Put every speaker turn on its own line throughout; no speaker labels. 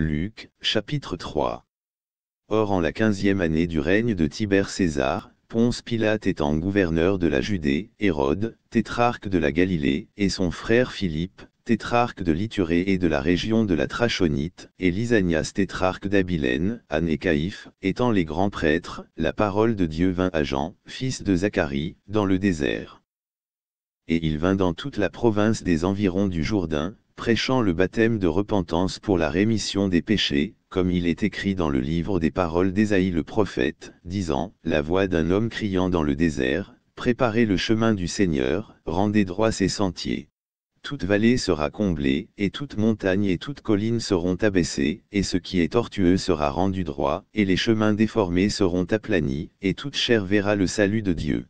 Luc, chapitre 3 Or en la quinzième année du règne de Tibère César, Ponce Pilate étant gouverneur de la Judée, Hérode, tétrarque de la Galilée, et son frère Philippe, tétrarque de l'Iturée et de la région de la Trachonite, et Lysanias tétrarque d'Abilène, Anne et Caïphe, étant les grands prêtres, la parole de Dieu vint à Jean, fils de Zacharie, dans le désert. Et il vint dans toute la province des environs du Jourdain, prêchant le baptême de repentance pour la rémission des péchés, comme il est écrit dans le livre des paroles d'Ésaïe le prophète, disant, La voix d'un homme criant dans le désert, Préparez le chemin du Seigneur, rendez droit ses sentiers. Toute vallée sera comblée, et toute montagne et toute colline seront abaissées, et ce qui est tortueux sera rendu droit, et les chemins déformés seront aplanis, et toute chair verra le salut de Dieu.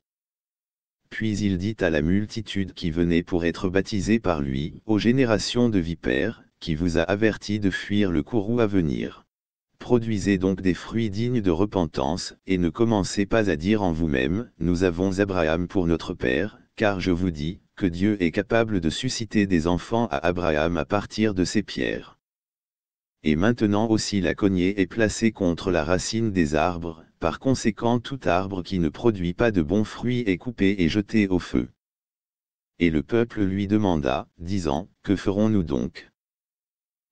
Puis il dit à la multitude qui venait pour être baptisée par lui, aux générations de vipères, qui vous a averti de fuir le courroux à venir. Produisez donc des fruits dignes de repentance, et ne commencez pas à dire en vous-même, Nous avons Abraham pour notre Père, car je vous dis, que Dieu est capable de susciter des enfants à Abraham à partir de ces pierres. Et maintenant aussi la cognée est placée contre la racine des arbres, par conséquent tout arbre qui ne produit pas de bons fruits est coupé et jeté au feu. Et le peuple lui demanda, disant, Que ferons-nous donc?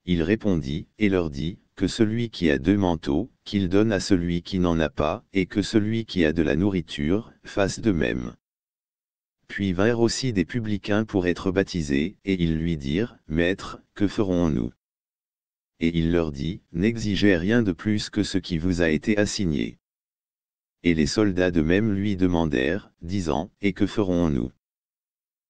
Il répondit, et leur dit, que celui qui a deux manteaux, qu'il donne à celui qui n'en a pas, et que celui qui a de la nourriture, fasse de même. Puis vinrent aussi des publicains pour être baptisés, et ils lui dirent, Maître, que ferons-nous? Et il leur dit, N'exigez rien de plus que ce qui vous a été assigné. Et les soldats de même lui demandèrent, disant, Et que ferons-nous?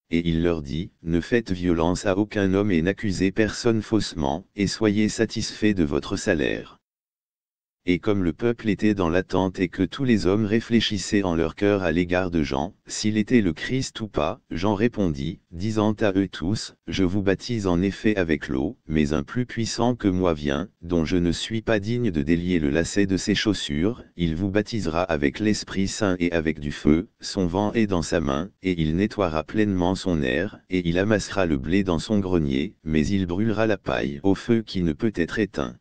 Et il leur dit, Ne faites violence à aucun homme et n'accusez personne faussement, et soyez satisfaits de votre salaire et comme le peuple était dans l'attente et que tous les hommes réfléchissaient en leur cœur à l'égard de Jean, s'il était le Christ ou pas, Jean répondit, disant à eux tous, Je vous baptise en effet avec l'eau, mais un plus puissant que moi vient, dont je ne suis pas digne de délier le lacet de ses chaussures, il vous baptisera avec l'Esprit Saint et avec du feu, son vent est dans sa main, et il nettoiera pleinement son air, et il amassera le blé dans son grenier, mais il brûlera la paille au feu qui ne peut être éteint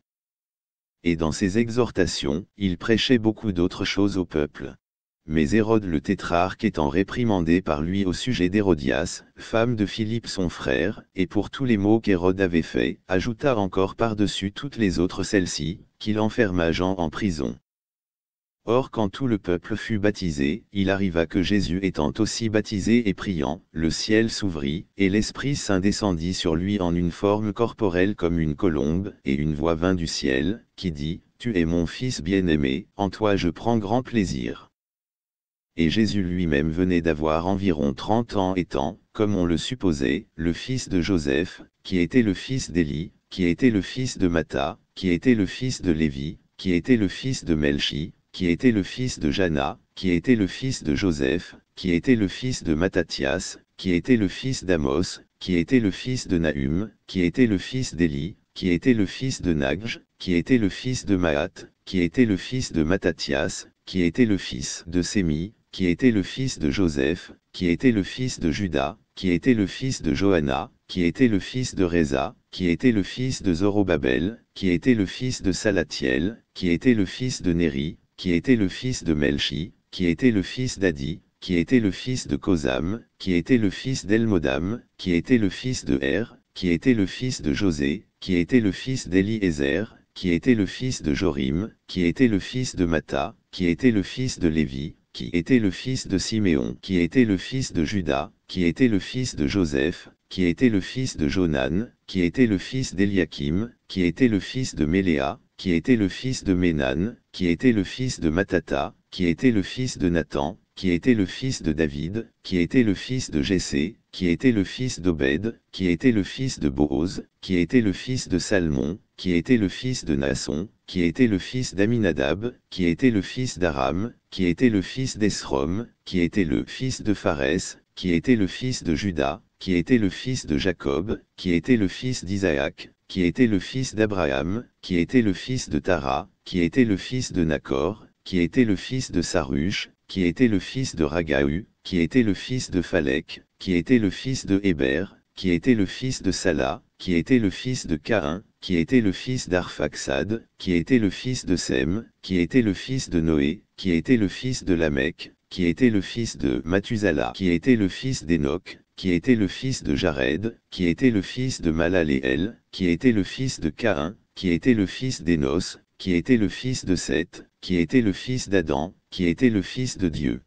et dans ses exhortations, il prêchait beaucoup d'autres choses au peuple. Mais Hérode le tétrarque étant réprimandé par lui au sujet d'Hérodias, femme de Philippe son frère, et pour tous les maux qu'Hérode avait faits, ajouta encore par-dessus toutes les autres celles-ci, qu'il enferma Jean en prison. Or quand tout le peuple fut baptisé, il arriva que Jésus étant aussi baptisé et priant, le ciel s'ouvrit, et l'Esprit Saint descendit sur lui en une forme corporelle comme une colombe, et une voix vint du ciel, qui dit, Tu es mon Fils bien-aimé, en toi je prends grand plaisir. Et Jésus lui-même venait d'avoir environ trente ans étant, comme on le supposait, le fils de Joseph, qui était le fils d'Élie, qui était le fils de Matha, qui était le fils de Lévi, qui était le fils de Melchi, qui était le fils de Jana, qui était le fils de Joseph, qui était le fils de Mattathias, qui était le fils d'Amos, qui était le fils de Nahum, qui était le fils d'Élie, qui était le fils de Nagj, qui était le fils de Maat, qui était le fils de Mattathias, qui était le fils de Sémi, qui était le fils de Joseph, qui était le fils de Judas, qui était le fils de Johanna, qui était le fils de Reza, qui était le fils de Zorobabel, qui était le fils de Salatiel, qui était le fils de Néri, qui était le fils de Melchi, qui était le fils d'Adi, qui était le fils de Kozam, qui était le fils d'Elmodam, qui était le fils de Er, qui était le fils de José, qui était le fils d'Eliezer, qui était le fils de Jorim, qui était le fils de Mata, qui était le fils de Lévi, qui était le fils de Siméon, qui était le fils de Judas, qui était le fils de Joseph, qui était le fils de Jonan, qui était le fils d'Eliakim, qui était le fils de Méléa, qui était le fils de Ménan, qui était le fils de Matata, qui était le fils de Nathan, qui était le fils de David, qui était le fils de Jessé, qui était le fils d'Obed, qui était le fils de Boaz, qui était le fils de Salmon, qui était le fils de Nasson, qui était le fils d'Aminadab, qui était le fils d'Aram, qui était le fils d'Esrom, qui était le fils de Pharès, qui était le fils de Judas, qui était le fils de Jacob, qui était le fils d'Isaac, qui était le fils d'Abraham, qui était le fils de Tara, qui était le fils de Nacor, qui était le fils de Sarush, qui était le fils de Ragahu, qui était le fils de Phalek, qui était le fils de Héber, qui était le fils de Salah, qui était le fils de Caïn, qui était le fils d'Arphaxad, qui était le fils de Sem, qui était le fils de Noé, qui était le fils de Lamech, qui était le fils de Mathusala, qui était le fils d'Enoch, qui était le fils de Jared, qui était le fils de Malaléel, qui était le fils de Caïn, qui était le fils d'Enos, qui était le fils de Seth, qui était le fils d'Adam, qui était le fils de Dieu.